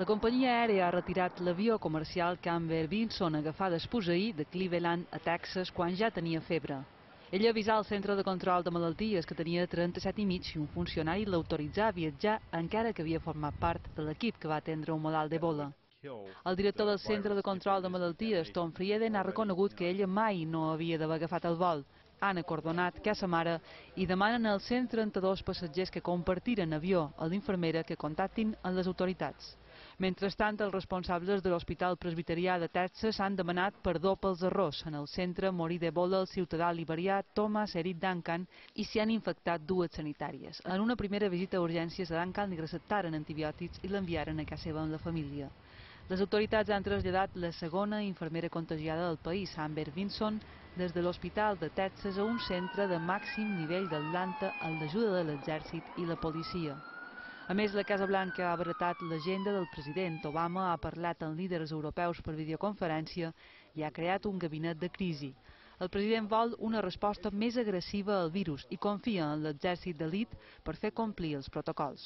La companyia aèria ha retirat l'avió comercial Camber Vinson agafat ahir de Cleveland a Texas quan ja tenia febre. Ella avisà al centre de control de malalties que tenia 37 i mig i un funcionari l'autoritzà a viatjar encara que havia format part de l'equip que va atendre un malalt d'Ebola. El director del Centre de Control de Malalties, Tom Frieden, ha reconegut que ella mai no havia d'haver agafat el vol. Han acordonat que a sa mare i demanen als 132 passatgers que compartiren avió a l'infermera que contactin amb les autoritats. Mentrestant, els responsables de l'Hospital Presbiterià de Texas han demanat perdó pels errors. En el centre morí d'Ebola el ciutadà liberià Thomas Eric Duncan i s'hi han infectat dues sanitàries. En una primera visita a urgències a Duncan li receptaren antibiòtics i l'enviaren a casa seva amb la família. Les autoritats han traslladat la segona infermera contagiada del país, Amber Vinson, des de l'Hospital de Texas a un centre de màxim nivell d'Atlanta amb l'ajuda de l'exèrcit i la policia. A més, la Casa Blanca ha abratat l'agenda del president. Obama ha parlat amb líders europeus per videoconferència i ha creat un gabinet de crisi. El president vol una resposta més agressiva al virus i confia en l'exèrcit d'elit per fer complir els protocols.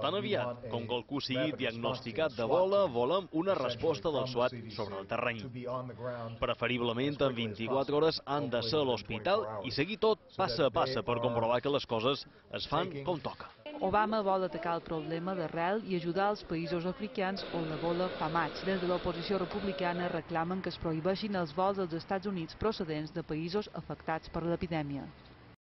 Tan aviat com qualcú sigui diagnosticat d'Ebola, volem una resposta del SWAT sobre el terreny. Preferiblement en 24 hores han de ser a l'hospital i seguir tot passa a passa per comprovar que les coses es fan com toca. Obama vol atacar el problema d'arrel i ajudar els països africans on l'Ebola fa maig. Des de l'oposició republicana reclamen que es prohibeixin els vols als Estats Units procedents de països afectats per l'epidèmia.